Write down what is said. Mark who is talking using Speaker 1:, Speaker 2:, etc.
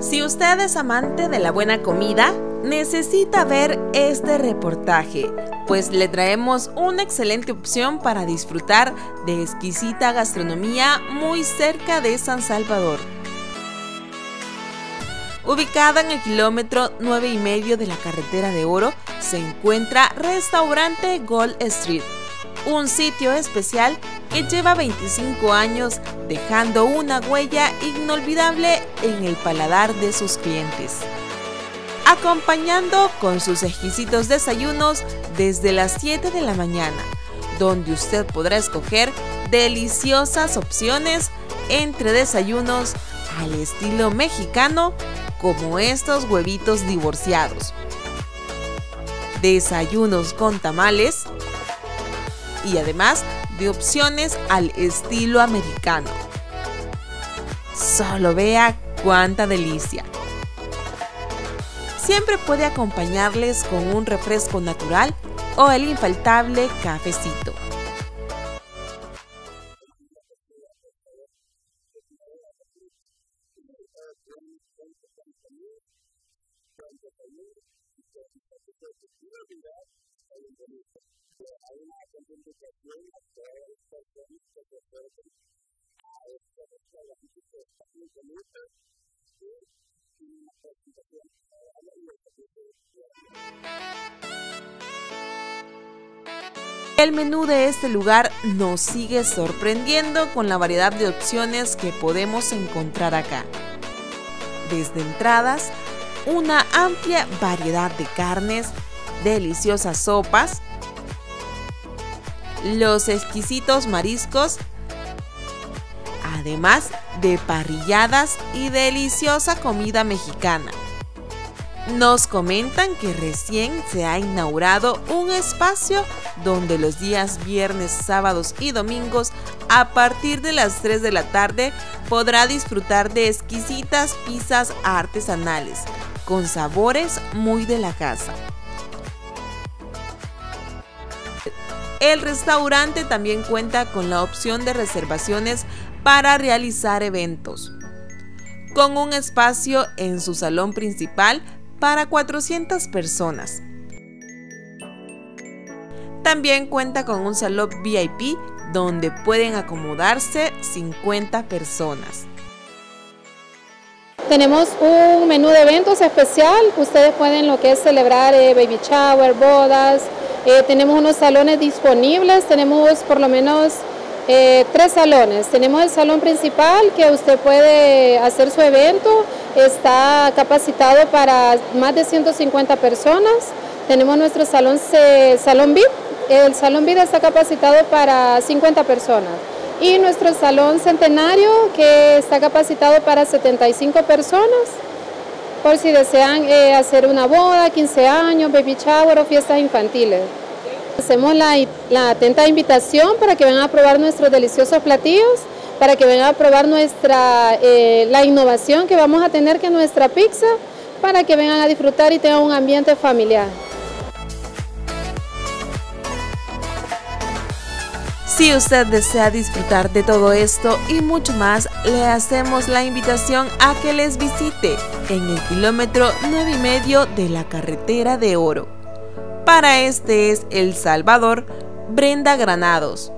Speaker 1: Si usted es amante de la buena comida, necesita ver este reportaje, pues le traemos una excelente opción para disfrutar de exquisita gastronomía muy cerca de San Salvador. Ubicada en el kilómetro 9 y medio de la carretera de Oro, se encuentra Restaurante Gold Street, un sitio especial que lleva 25 años dejando una huella inolvidable en el paladar de sus clientes. Acompañando con sus exquisitos desayunos desde las 7 de la mañana, donde usted podrá escoger deliciosas opciones entre desayunos al estilo mexicano como estos huevitos divorciados, desayunos con tamales y además de opciones al estilo americano. Solo vea cuánta delicia. Siempre puede acompañarles con un refresco natural o el infaltable cafecito. El menú de este lugar nos sigue sorprendiendo con la variedad de opciones que podemos encontrar acá. Desde entradas, una amplia variedad de carnes, deliciosas sopas, los exquisitos mariscos, además de parrilladas y deliciosa comida mexicana. Nos comentan que recién se ha inaugurado un espacio donde los días viernes, sábados y domingos a partir de las 3 de la tarde podrá disfrutar de exquisitas pizzas artesanales con sabores muy de la casa. El restaurante también cuenta con la opción de reservaciones para realizar eventos, con un espacio en su salón principal para 400 personas. También cuenta con un salón VIP donde pueden acomodarse 50 personas.
Speaker 2: Tenemos un menú de eventos especial, ustedes pueden lo que es celebrar eh, baby shower, bodas, eh, tenemos unos salones disponibles, tenemos por lo menos eh, tres salones. Tenemos el salón principal que usted puede hacer su evento, está capacitado para más de 150 personas. Tenemos nuestro salón, salón VIP, el salón VIP está capacitado para 50 personas. Y nuestro salón centenario que está capacitado para 75 personas, por si desean eh, hacer una boda, 15 años, baby shower o fiestas infantiles. Hacemos la, atenta invitación para que vengan a probar nuestros deliciosos platillos, para que vengan a probar nuestra, eh, la innovación que vamos a tener que nuestra pizza, para que vengan a disfrutar y tengan un ambiente familiar.
Speaker 1: Si usted desea disfrutar de todo esto y mucho más, le hacemos la invitación a que les visite en el kilómetro 9 y medio de la carretera de Oro. Para este es El Salvador, Brenda Granados.